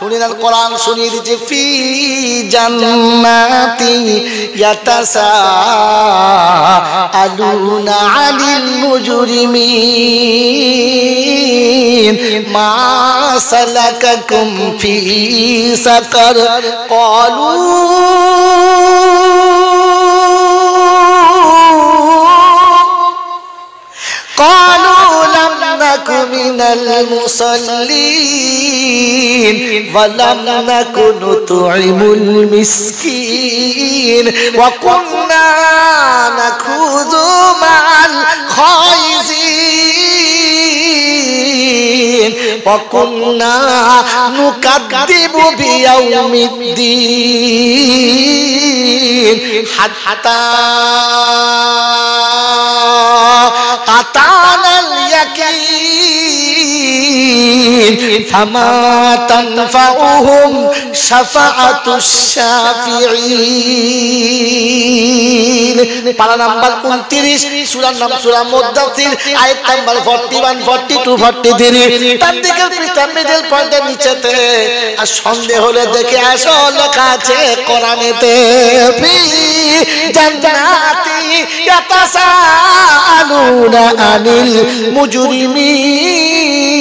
শুনিলেন কোরআন শুনিয়ে দিচ্ছে ফি জান্নাতি ইয়াতাসা আলুনা আলিল মুজরিমিন। মা সালাকাকুম ফি সাকার। نك من المصلين ولم نك نطعم المسكين وكنا نخوض مع الخائزين وكنا نكذب بيوم الدين حتى أتانا اليقين فما تنفعهم شفاعة الشافعين পারা নাম্বার 29 সূরার নাম সূরা মুদ্দাসির আয়াত নাম্বার 41 42 43 তার দিকে পৃষ্ঠা মিডল পয়েন্টের নিচেতে আর সন্দেহ হলে দেখে আসো লেখা আছে কোরআনেতে ফি জান্নাতি ইয়াতাসালুনা আনিল মুজরিমিন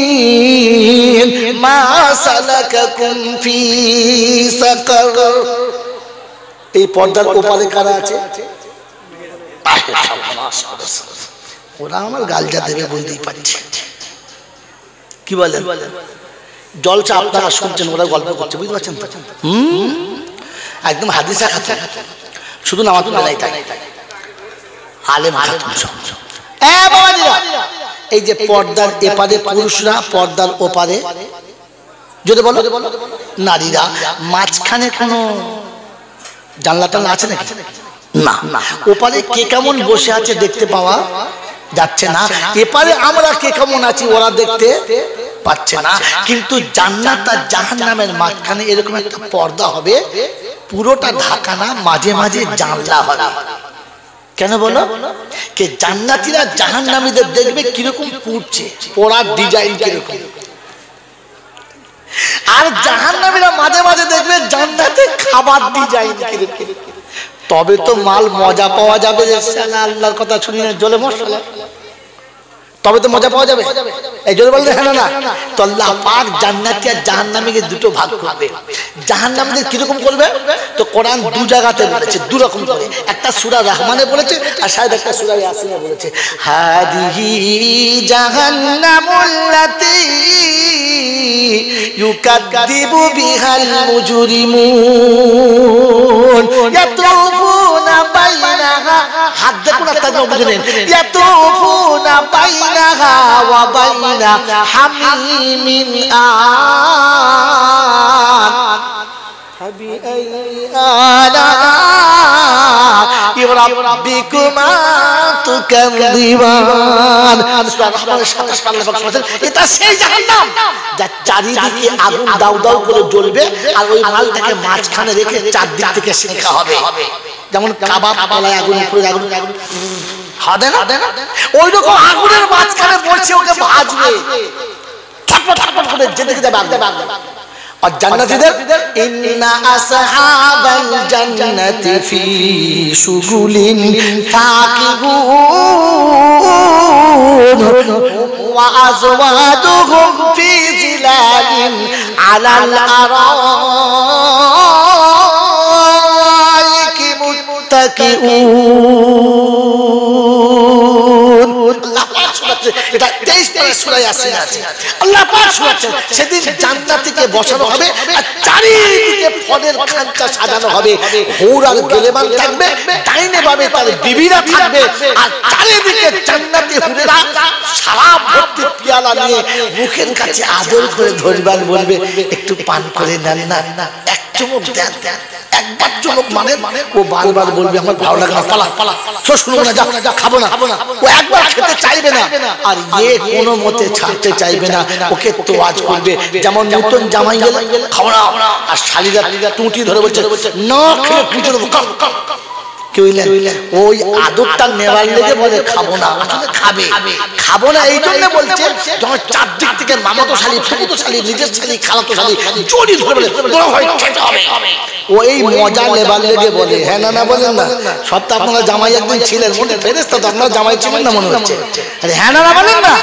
মা সালাকাকুম ফি সাকার এই পর্দার ওপারে কারা আছে? ওরা আমার গালজা দেবে বুঝতেই পারছি। কি বলেন? জলচা আপনারা শুনছেন ওরা গল্প করছে বুঝতে পারছেন হুম? একদম হাদিসা খাতুন। শুধু নামাজ বেলায় তাই। আলেম খাতুন সব। এ বাবাজিরা, এই যে পর্দার এপারে পুরুষরা পর্দার ওপারে। যদি বলো? নারীরা। মাঝখানে কোনো জানলা টানলা আছে নাকি? না। না ওপারে কে কেমন বসে আছে দেখতে পাওয়া যাচ্ছে না। এপারে আমরা কে কেমন আছি ওরা দেখতে পাচ্ছে না। কিন্তু জান্নাত আর জাহান্নামের মাঝখানে এরকম একটা পর্দা হবে। পুরোটা ঢাকা না মাঝে মাঝে জানলা হবে। কেন বলো? কে জান্নাতিরা জাহান নামীদের দেখবে কীরকম পুড়ছে পড়ার ডিজাইন কীরকম। আর জাহান নামীরা মাঝে মাঝে দেখবে জান্নাতে খাবার ডিজাইন কীরকম। তবে তো মাল মজা পাওয়া যাবে আল্লাহর কথা শুনি না জলে মশলা তবে তো মজা পাওয়া যাবে। এই জন্য বলতে হ্যাঁ না তো আল্লাহ পাক জান্নাতি আর জাহান্নামীকে দুটো ভাগ করবে। জাহান্নামীদের কীরকম করবে? তো কোরআন দু জায়গাতে বলেছে দু রকম করে। একটা সূরা রহমানে বলেছে আর শায়দ একটা সূরা ইয়াসিনে বলেছে। হাদিহি জাহান্নামুল্লাতি ইউকাদ্দিবু বিহাল মুজরিমুন। বাইনাহা হাত দেখুন তাকে বুঝলেন? ইয়াতুফুনা বাইনাহা ওয়া বাইনা হামিমিন আন। فبأي آلاء ربكما تكذبان সূরা রহমানের 27 পারা লেখক বলেছেন এটা সেই জাহান্নাম যা চারিদিকে আগুন দাউ দাউ করে জ্বলবে আর ওই মালটাকে মাঝখানে রেখে চারদিক থেকে শেখা হবে যেমন কাবাব তলায় আগুন উপরে আগুন হাদে না ওই রকম আগুনের মাঝখানে পড়ছে ওকে ভাজবে ছটপট ছটপট করে যেদিকে যাবে আগুন আর জান্নাতীদের ইন্না আসহাবাল জান্নাতি ফি শুগুলিন ফাকিহুন ওয়া আজওয়াজুহুম ফি জিলালিন আলাল আরাইকি মুত্তাকিউন আল্লাহ পাক এটা 23 পারা সূরা ইয়াসিন আছে। আল্লাহ পাক শোনাচ্ছেন সেদিন জান্নাতীকে বসানো হবে আর চারিদিকে ফলের খাঁচা সাজানো হবে। হুর আর গেলেমান থাকবে ডাইনে বামে তার বিবিরা থাকবে। আর চারিদিকে জান্নাতি হুরেরা সারা ভর্তি পিয়ালা নিয়ে মুখের কাছে আদর করে ধরবার বলবে একটু পান করে নেন না এক চুমুক দেন। একবার চুমুক মানে ও বারবার বলবে আমার ভালো লাগে না পালা। পালা শুনব না যা খাব না ও একবার খেতে চাইবে না আর ইয়ে কোনো মতে ছাড়তে চাইবে না। ওকে তো আজ করবে। যেমন নতুন জামাই গেলে না। আর শালিরা টুটি ধরে বলছে না খেয়ে পুজো কি কি ওই আদরটা নেওয়ার লেগে বলে খাব না আসলে খাবে খাব। না এই জন্য বলছে যখন চারদিক থেকে মামাতো শালি ফুকুতো শালি নিজের শালি খালাতো শালি জড়ি ধরে বলে বড় হয় খেতে হবে। ও এই মজা নেবার লেগে বলে হ্যাঁ না না বলেন না সব তো আপনারা জামাই একদিন ছিলেন মনে ফেরেস্তা তো আপনারা জামাই ছিলেন না মনে হচ্ছে। আরে হ্যাঁ না না বলেন না।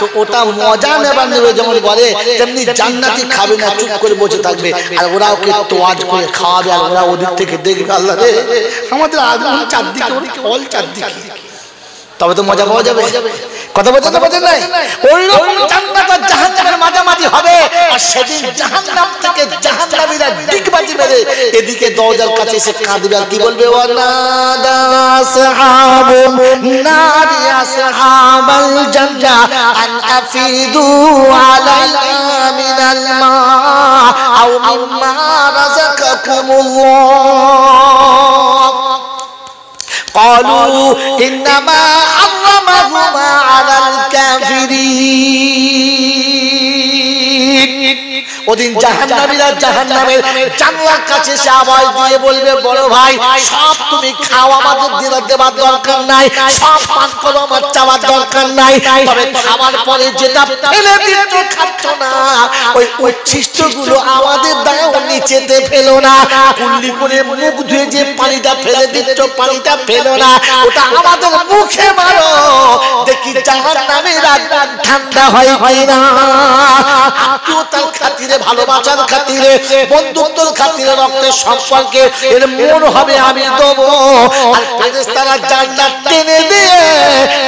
তো ওটা মজা নেবার নেবে যেমন বলে তেমনি জান্নাতি খাবে না চুপ করে বসে থাকবে আর ওরা ওকে তোয়াজ করে খাওয়াবে আর ওরা ওদিক থেকে দেখবে আল্লাহ রে আমাদের আগুন চারদিকে ওর ফল চারদিকে। তবে তো মজা পাওয়া যাবে। কথা বলতে তো বোঝেন নাই। ওই রকম জান্নাত আর জাহান্নামের মাঝামাঝি হবে। আর সেদিন জাহান্নাম থেকে জাহান্নামীরা ডিগবাজি মেরে এদিকে দরজার কাছে এসে কাঁদবে। আর কি বলবে? ও ওয়ানাদা আসহাবুন নারি আসহাবাল জান্নাহ আন আফিদু আলাইনা মিনাল মা আও মিম্মা রাযাকাকুমুল্লাহ قالوا إنما حرمهما على الكافرين. ওদিন জাহান্নামীরা জাহান্নামের জানলার কাছে এসে আওয়াজ দিয়ে বলবে, বড় ভাই, সব তুমি খাও, আমাদের দিনে দেবার দরকার নাই, সব পান করো, আমার চাওয়ার দরকার নাই, তবে খাবার পরে যেটা ফেলে দিচ্ছ খাচ্ছ না। ওই উচ্ছিষ্টগুলো আমাদের দাও নিচেতে ফেলো না। কুল্লি করে মুখ ধুয়ে যে পানিটা ফেলে দিচ্ছ, পানিটা ফেলো না। ওটা আমাদের মুখে মারো। দেখি জাহান্নামীরা ঠান্ডা হয় হয় না আত্মীয়তার খাতিরে ভালোবাসার খাতিরে, বন্ধুত্বর খাতিরে রক্তের সম্পর্কে এর মন হবে আমি দেবো আর ফেরেশতারা জান্নাত টেনে দিয়ে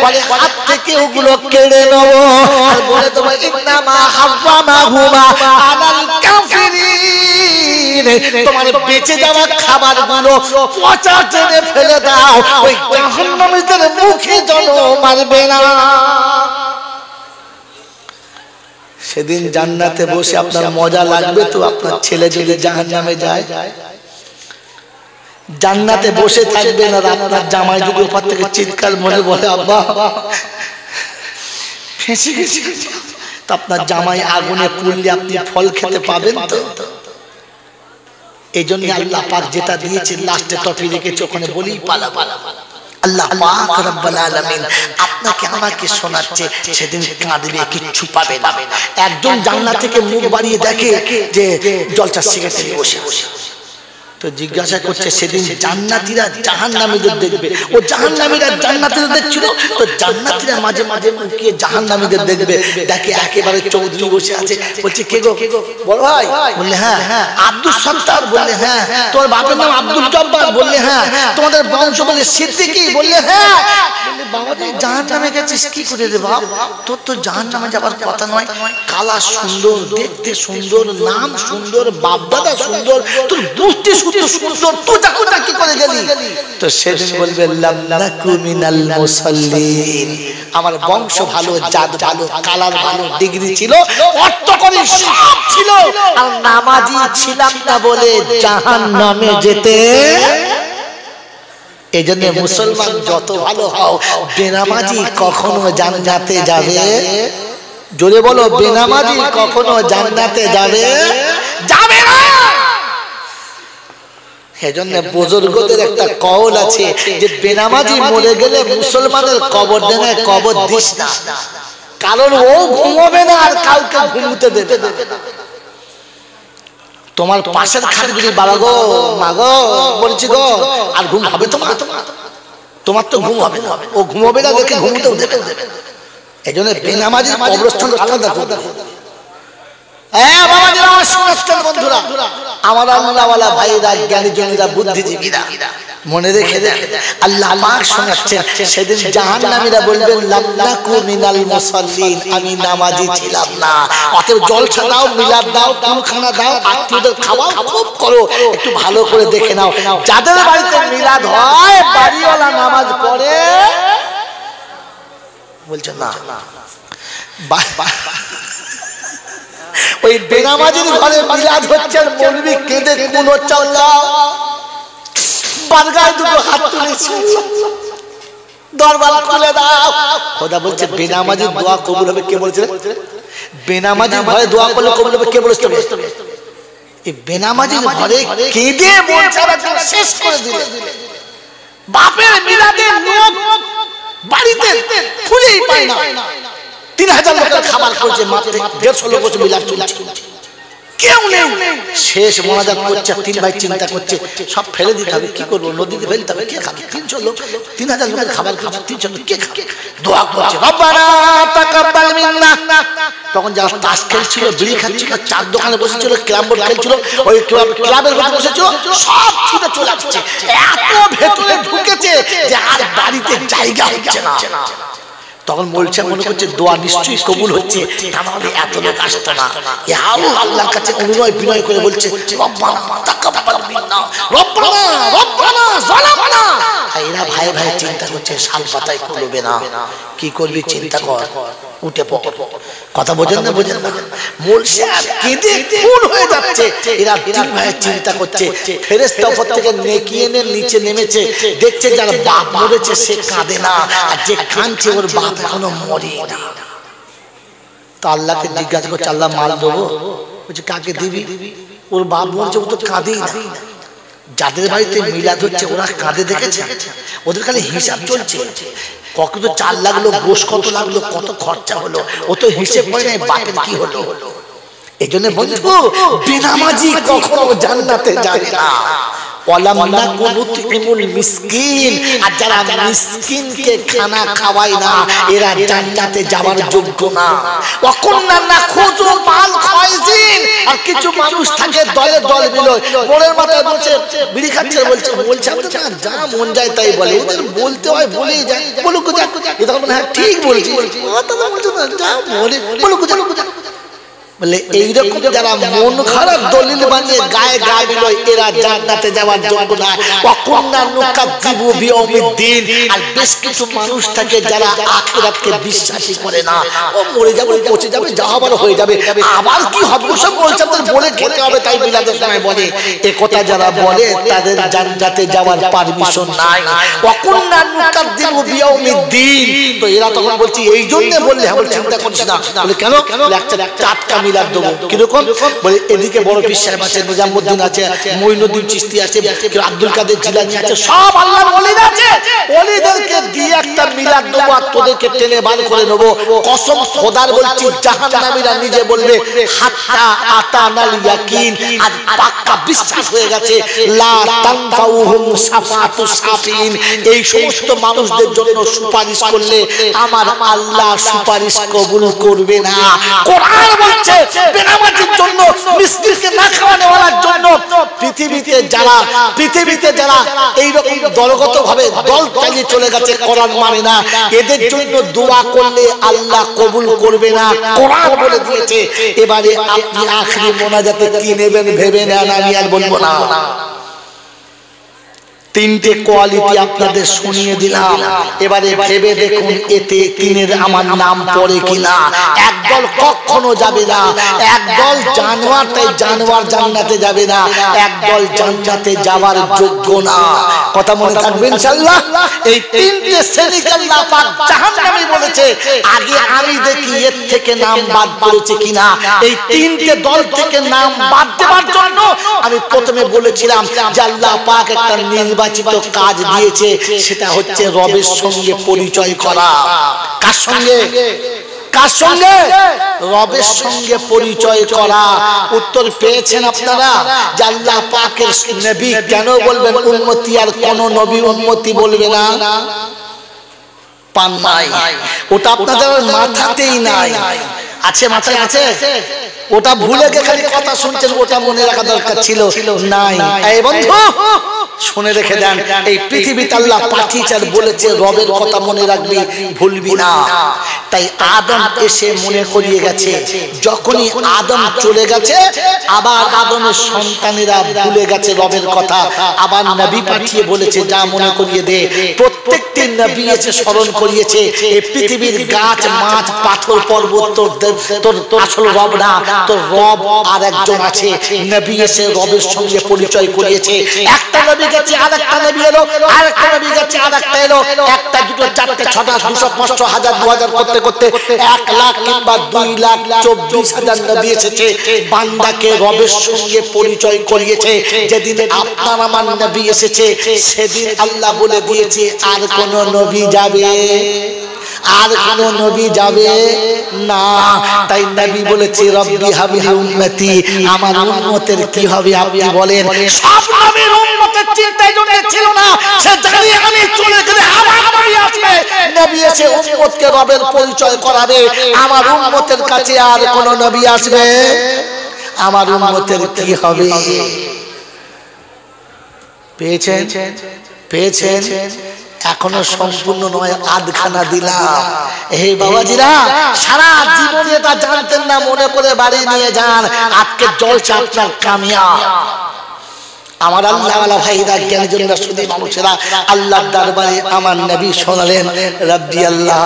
বলে হাত থেকে ওগুলো কেড়ে নেব। আর বলে দেবো ইন্নামা হারামাহুমা আলাল কাফিরিন। তোমার বেঁচে যাওয়া খাবারগুলো পচা টেনে ফেলে দাও। ওই জাহান্নামীদের মুখে যেন মারবে না। সেদিন জান্নাতে বসে আপনার মজা লাগবে তো আপনার ছেলে যদি জাহান নামে যায়? জান্নাতে বসে থাকবেন আর আপনার জামাই যদি ওপার থেকে চিৎকার মনে বলে আব্বা। ফেঁসে গেছি। তা আপনার জামাই আগুনে পুড়লে আপনি ফল খেতে পাবেন তো? এই জন্য আল্লাহ পাক যেটা দিয়েছে লাস্টে টপি রেখেছে ওখানে বলি পালা পালা। পালা। আল্লাহ পাক রব্বুল আলামিন আপনাকে আমাকে শোনাচ্ছে, সেদিন কাঁদবে, কিচ্ছু পাবে না। একজন জানলা থেকে মুখ বাড়িয়ে দেখে যে জলচা সিগারেট বসে বসে তো জিজ্ঞাসা করছে সেদিন জান্নাতীরা জাহান্নামীদের দেখবে। ও জাহান্নামীরা জান্নাতীদের দেখছিল। তো জান্নাতীরা মাঝে মাঝে মুখিয়ে জাহান্নামীদের দেখবে। দেখে একেবারে চৌধুরী বসে আছে। বলছে কে গো? বল ভাই। বললে হ্যাঁ আব্দুল সত্তার বললে হ্যাঁ তোমার বাপের নাম আব্দুল জব্বার। বললে হ্যাঁ তোমাদের বংশ বলে সিদ্দিকি। বললে হ্যাঁ। বাবা তুই জাহান নামে গেছিস কি করে রে বাপ? তোর তো জাহান নামে যাবার কথা নয়। কালা সুন্দর দেখতে সুন্দর নাম সুন্দর বাপদাদা সুন্দর তোর বুদ্ধি আমার বংশ ভালো, জাত ভালো, কালার ভালো, ডিগ্রি ছিল অর্থ করে সব ছিল। আর নামাজি ছিলাম না বলে জাহান নামে যেতে। এই জন্য মুসলমান যত ভালো হও, বেনামাজি কখনো জান্নাতে যাবে? জোরে বলো, বেনামাজি কখনো জান্নাতে যাবে? যাবে না! সেজন্য বুজুর্গদের একটা কওল আছে যে বেনামাজি মরে গেলে মুসলমানের কবর দেনে কবর দিস না। কারণ ও ঘুমাবে না আর কাউকে ঘুমতে দেবে না। তোমার পাশের খাট যদি বাবা গো মা গো বলছি গো। আর ঘুম হবে তোমার? তোমার। তো ঘুম হবে না। ও ঘুমাবে না দেখে ঘুমতেও দেবে এই জন্য বেনামাজি কবরস্থান আলাদা করতে হ্যাঁ আমার শুনেছেন বন্ধুরা। আমার আল্লাহওয়ালা জ্ঞানী মনে রেখে দেন, আল্লাহ পাক শোনাচ্ছেন, সেদিন জাহান্নামীরা বলবেন লাল্লাকু মিনাল মুসাল্লিন, আমি নামাজি ছিলাম দাও, মিলাদ দাও কুলখানা দাও, আত্মীয়দের খাওয়াও করো। একটু ভালো করে দেখে নাও। যাদের বাড়িতে মিলাদ হয়, বাড়িওয়ালা নামাজ পড়ে? বলছে, না। ওই বেনামাজির ঘরে মিলাদ হচ্ছে মৌলবি কেঁদে কোন চল্লা বারগায় দুটো হাত তুলেছে দরবার খুলে দাও। খোদা বলছে বেনামাজির দোয়া কবুল হবে। কে বলছে বেনামাজির ঘরে দোয়া করলে কবুল হবে কে বলেছে এই বেনামাজির ঘরে কেঁদে মন শেষ করে দিলে। বাপের মিলাদের লোক বাড়িতে খুঁজেই পায় না। তিন হাজার লোকের খাবার করেছে মাত্র দেড়শো লোক হচ্ছে চলছে। কেউ নেই। শেষ মোনাজাত করছে তিন ভাই চিন্তা করছে সব ফেলে দিতে হবে কি করব নদীতে ফেলতে হবে কে খাবে? তিনশো লোক তিন হাজার লোকের খাবার খাচ্ছে তিনশো লোক কে খাবে? দোয়া করছে তখন যারা তাস খেলছিল বিড়ি খাচ্ছিল চার দোকানে বসেছিল ক্লাব বোর্ড খেলছিল ওই ক্লাব ক্লাবের মধ্যে বসেছিল সব ছুটে চলে আসছে। এত ভেতরে ঢুকেছে যে আর বাড়িতে জায়গা হচ্ছে না তখন বলছে মনে করছে দোয়া নিশ্চয়ই কবুল হচ্ছে। তা নাহলে এত লোক আসতো না। ইয়াও আল্লাহর কাছে অনুনয় বিনয় করে বলছে রব্বানা তাকাব্বাল মিন্না রব্বানা রব্বানা যালামনা এরা ভাই ভাই চিন্তা করছে, শাল পাতায় করবে না। কি করবি চিন্তা কর, উঠে পড়। কথা বোঝেন না বোঝেন না। আর কেঁদে ফুল হয়ে যাচ্ছে। এরা তিন ভাই চিন্তা করছে। ফেরেস্তা উপর থেকে নেকি এনে নিচে নেমেছে। দেখছে যার বাপ মরেছে, সে কাঁদে না। আর যে কাঁদছে, ওর বাপ এখনও মরে না। তো আল্লাহকে জিজ্ঞাসা করছে, আল্লাহ মাল দেবো? বলছে, কাকে দিবি? ওর বাপ মরছে, ও তো কাঁদেই না। যাদের বাড়িতে মিলাদ হচ্ছে ওরা কাঁদে দেখেছে। ওদের খালি হিসাব চলছে। কত চাল লাগল গোস কত লাগল কত খরচা হলো। ও তো হিসেব করে নাই বাপের কি হলো। এই জন্য বন্ধু বেনামাজি কখনো জান্নাতে যাবে না। মিসকিন। আর যারা মিসকিনকে খানা খাওয়ায় না এরা জান্নাতে যাওয়ার যোগ্য না। ওয়াকুন্না নাখুজু মাল খায়জিন আর কিছু মানুষ থাকে দলে দল মিলয়। বড়ের মাথায় বলছে বিড়ি খাচ্ছে বলছে বলছে না যা মন যায় তাই বলে। ওদের বলতে হয় বলেই যায়। বলুক যা তখন হ্যাঁ ঠিক বলছি। বলছে। না যা বলে বলুক যা বলে এইরকম যারা মন খারাপ দলিল বানিয়ে গায়ে গা বিলয় এরা জান্নাতে যাওয়ার যোগ্য না। অকন্যা নুকাজ্জিবু বিয়মিদ্দিন। আর বেশ কিছু মানুষ থাকে যারা আখিরাতকে বিশ্বাসী করে না। ও মরে যাবে পচে যাবে যা হবার হয়ে যাবে। আবার কি হবে সব বলছে আমাদের বলে খেতে হবে তাই মিলাদের সময় বলে। এ কথা যারা বলে তাদের জান্নাতে যাওয়ার পারমিশন নাই। অকন্যা বিয়মিদ্দিন। তো এরা তখন বলছি এই জন্য বললে আমার চিন্তা করিস না। বলে কেন? একটা টাটকা মিলাদ দেবো। কীরকম? বলে, এদিকে বড় সাহেব আছে নিজামুদ্দিন আছে, মঈনুদ্দিন চিস্তি আছে আব্দুল কাদের জিলানি আছে, সব আল্লাহর ওলিদ আছে। ওলিদেরকে দিয়ে একটা মিলাদ দেবো আর তোদেরকে টেনে বার করে নেব। কসম খোদার বলছি, জাহান্নামীরা নিজে বলবে, হাত্তা আতানাল ইয়াকিন আর পাক্কা বিশ্বাস হয়ে গেছে, লা তানফাউহুম সাফাতু সাফিন। এই সমস্ত মানুষদের জন্য সুপারিশ করলে আমার আল্লাহ সুপারিশ কবুল করবে না। কোরআন বলছে বেনামাজির জন্য মিসকিনকে না খাওয়ানো বলার জন্য পৃথিবীতে যারা পৃথিবীতে যারা এই রকম দলগত ভাবে দল চালিয়ে চলে গেছে কোরআন মানে না। এদের জন্য দোয়া করলে আল্লাহ কবুল করবে না। কোরআন বলে দিয়েছে। এবারে আপনি আখরি মোনাজাতে কি নেবেন ভেবে নেন আমি আর বলব না। তিনটে কোয়ালিটি আপনাদের শুনিয়ে দিলাম। এবারে ভেবে দেখুন এতে তিনের আমার নাম পড়ে কিনা। একদল কখনো যাবে না। একদল জানোয়ার, তাই জানোয়ার জান্নাতে যাবে না। একদল জান্নাতে যাওয়ার যোগ্য না। কথা মনে থাকবে ইনশাআল্লাহ? এই তিনটে জাহান্নামী বলেছে, আগে আমি দেখি এর থেকে নাম বাদ পড়েছে কিনা। এই তিনটে দল থেকে নাম বাদ দেওয়ার জন্য আমি প্রথমে বলেছিলাম যে আল্লাহ পাক একটা নির্বাচন নির্বাচিত কাজ দিয়েছে, সেটা হচ্ছে রবের সঙ্গে পরিচয় করা। কার সঙ্গে? কার সঙ্গে? রবের সঙ্গে পরিচয় করা। উত্তর পেয়েছেন আপনারা? যে আল্লাহ পাকের নবী কেন বলবেন উন্মতি আর কোন নবী উন্মতি বলবে না? পান নাই। ওটা আপনাদের মাথাতেই নাই। আছে, মাথায় আছে? ওটা ভুলে গিয়ে খালি কথা শুনছেন, ওটা মনে রাখা দরকার ছিল। নাই। এই বন্ধু শুনে রেখে দেন এই পৃথিবীতে আল্লাহ পাঠিয়েছেন বলেছে রবের কথা মনে রাখবি ভুলবি না। তাই আদম এসে মনে করিয়ে গেছে যখনই আদম চলে গেছে আবার আদমের সন্তানেরা ভুলে গেছে রবের কথা। আবার নবী পাঠিয়ে বলেছে যা মনে করিয়ে দে। প্রত্যেকটি নবী এসে স্মরণ করিয়েছে এই পৃথিবীর গাছ, মাছ, পাথর, পর্বত, তোর তোর আসল রব না, তোর রব আর একজন আছে। নবী এসে রবের সঙ্গে পরিচয় করিয়েছে। একটা নবী গেছে আর একটা নবী এলো আর একটা নবী গেছে আর একটা এলো। একটা, দুটো, চারটে, ছটা, দুশো, পাঁচশো, হাজার, দু হাজার করতে করতে এক লাখ কিংবা দুই লাখ চব্বিশ হাজার নবী এসেছে। বান্দাকে রবের সঙ্গে পরিচয় করিয়েছে। যেদিন আপনার আমার নবী এসেছে, সেদিন আল্লাহ বলে দিয়েছে আর কোন নবী যাবে? আর কোন নবী যাবে? না। তাই নবী বলেছে, রব্বি হাবিলি উম্মতি, আমার উম্মতের কি হবে? আপনি বলেন, সব নবীর উম্মতের চিন্তায় জন্য ছিল না। সে জানি আমি চলে গেলে আমার নবী আসবে। নবী এসে উম্মতকে রবের পরিচয় করাবে। আমার উম্মতের কাছে আর কোন নবী আসবে? আমার উম্মতের কি হবে? পেয়েছেন? পেয়েছেন? এখনও সম্পূর্ণ নয় আধখানা দিলাম। হে বাবাজিরা সারা জীবনে এটা জানতেন না মনে করে বাড়ি নিয়ে যান। আজকে জলসা আপনার কামিয়া। আমার আল্লাহ আল্লাহ ভাইরা শুধু মানুষেরা আল্লাহর দরবারে আমার নবী শোনালেন রব্বি আল্লাহ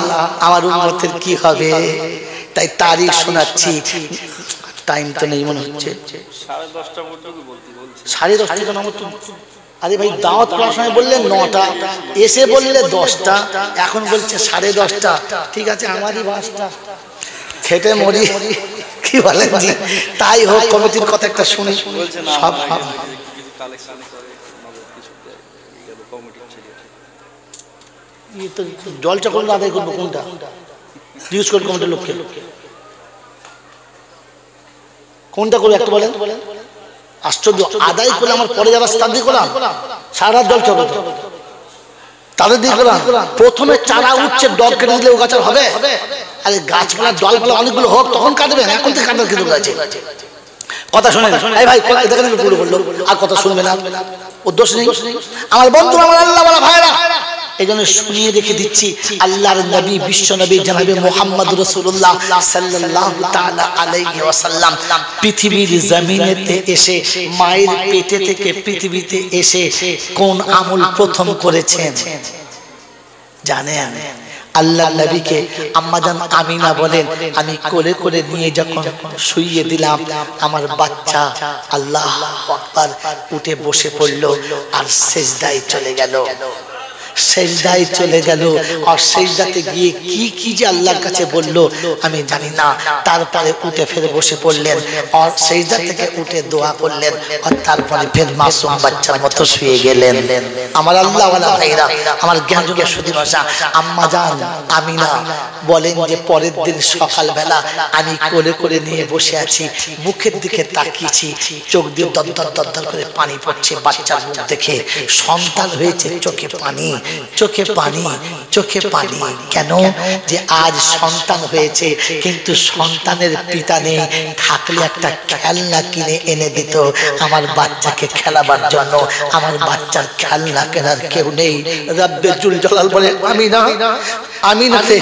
আমার কি হবে? তাই তারিখ শোনাচ্ছি। টাইম তো নেই মনে হচ্ছে। সাড়ে দশটা সাড়ে আমার তো আরে ভাই দাওয়াত করার সময় বললে নটা এসে বললে দশটা এখন বলছে সাড়ে দশটা। ঠিক আছে আমারই বাসটা। খেটে মরি কি বলেন জি? তাই হোক কমিটির কথা একটা শুনি। সব জল চকল আদায় করব কোনটা? জিজ্ঞেস করি কমিটির লোককে। কোনটা করব একটা বলেন। আশ্চর্য আদায় করলে আমার পরে যারা তার দিয়ে করলাম সারা জল চকল তাদের দিয়ে করলাম প্রথমে চারা উঠছে ডগ কেটে দিলে ও গাছ আর হবে। আরে গাছপালা ডলপালা অনেকগুলো হোক তখন কাটবেন এখন থেকে কাটার কিন্তু আছে কথা শুনেন এই ভাই দেখেন পুরো বলল। আর কথা শুনবে না। ওর দোষ নেই। আমার বন্ধু আমার আল্লাহ বলা ভাইরা এই জন্য শুনিয়ে রেখে দিচ্ছি, আল্লাহর নবী বিশ্ব নবী জানাবে মোহাম্মদ রসুল্লাহ সাল্লাল্লাহু তাআলা আলাইহি ওয়াসাল্লাম পৃথিবীর জমিনেতে এসে, মায়ের পেটে থেকে পৃথিবীতে এসে কোন আমল প্রথম করেছেন? জানেন? আল্লাহ নবীকে আম্মাজান আমিনা বলেন, আমি কোলে করে নিয়ে যখন শুইয়ে দিলাম, আমার বাচ্চা আল্লাহ আকবার উঠে বসে পড়ল আর সেজদায় চলে গেল। সেজদায় চলে গেল। আর সেজদাতে গিয়ে কি কি যে আল্লাহর কাছে বলল, আমি জানি না। তারপরে উঠে ফের বসে পড়লেন আর সেজদা থেকে উঠে দোয়া করলেন আর তারপরে ফের মাসুম বাচ্চার মতো শুয়ে গেলেন। আমার আল্লাহ ভাইরা, আমার জ্ঞান যুগে সুদী ভাষা আম্মা যান আমি না বলেন যে পরের দিন সকালবেলা আমি কোলে করে নিয়ে বসে আছি, মুখের দিকে তাকিয়েছি, চোখ দিয়ে দরদর দরদর করে পানি পড়ছে বাচ্চার মুখ দেখে। সন্তান হয়েছে চোখে পানি। চোখে পানি চোখে পানি। কেন? যে আজ সন্তান হয়েছে কিন্তু সন্তানের পিতা নেই। থাকলে একটা খেলনা কিনে এনে দিত আমার বাচ্চাকে খেলাবার জন্য। আমার বাচ্চার খেলনা কেনার কেউ নেই। রাব্বে জুল জলাল বলে আমি না। আমি রে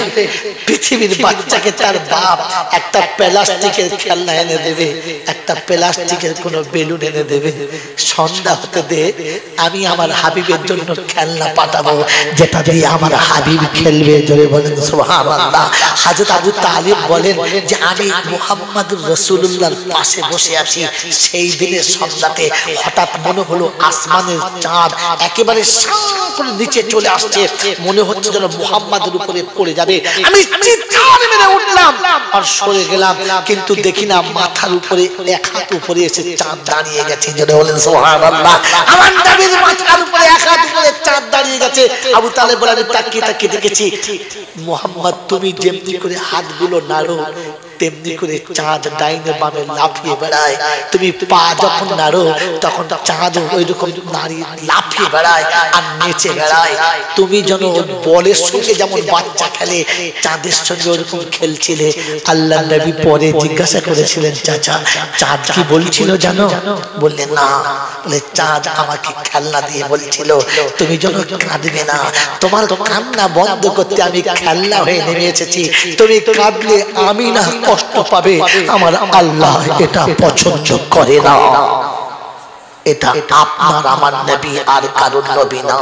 পৃথিবীর বাচ্চাকে তার বাপ একটা প্লাস্টিকের খেলনা এনে দেবে একটা প্লাস্টিকের কোনো বেলুন এনে দেবে। সন্ধ্যা হতে দে আমি আমার হাবিবের জন্য খেলনা পাঠাবো যেটা দিয়ে আমার হাবিব খেলবে। জোরে বলেন সুবহানাল্লাহ। হাজরত আবু তালিব বলেন যে আমি মুহাম্মদুর রাসূলুল্লাহর পাশে বসে আছি। সেই দিনের সন্ধ্যাতে হঠাৎ মনে হলো আসমানের চাঁদ একেবারে করে নিচে চলে আসছে। মনে হচ্ছে যেন মুহাম্মাদের উপরে পড়ে যাবে। আমি চিৎকার মেরে উঠলাম আর সরে গেলাম। কিন্তু দেখি না, মাথার উপরে এক হাত উপরে এসে চাঁদ দাঁড়িয়ে গেছে। যেটা বলেন, সুবহানাল্লাহ। আমার নবীর মাথার উপরে এক হাত উপরে চাঁদ দাঁড়িয়ে গেছে। আবু তালেব বলে আমি তাকিয়ে তাকিয়ে দেখেছি, মোহাম্মদ তুমি যেমনি করে হাতগুলো নাড়ো তেমনি করে চাঁদ ডাইনে বামে লাফিয়ে বেড়ায়। তুমি পা যখন নাড়ো, তখন চাঁদ ওই রকম নারী লাফিয়ে বেড়ায় আর নেচে বেড়ায়। তুমি যেন বলের সঙ্গে যেমন বাচ্চা খেলে, চাঁদের সঙ্গে ওরকম খেলছিলে। আল্লাহ নবী পরে জিজ্ঞাসা করেছিলেন, চাচা, চাঁদ কি বলছিল জানো? বললেন না। বলে, চাঁদ আমাকে খেলনা দিয়ে বলছিল, তুমি যেন কাঁদবে না। তোমার কান্না বন্ধ করতে আমি খেলনা হয়ে নেমে এসেছি। তুমি কাঁদলে আমি না কষ্ট পাবে, আমার আল্লাহ এটা পছন্দ করে না। এটা আপনার, আমার নবী আর কারণ নবী না।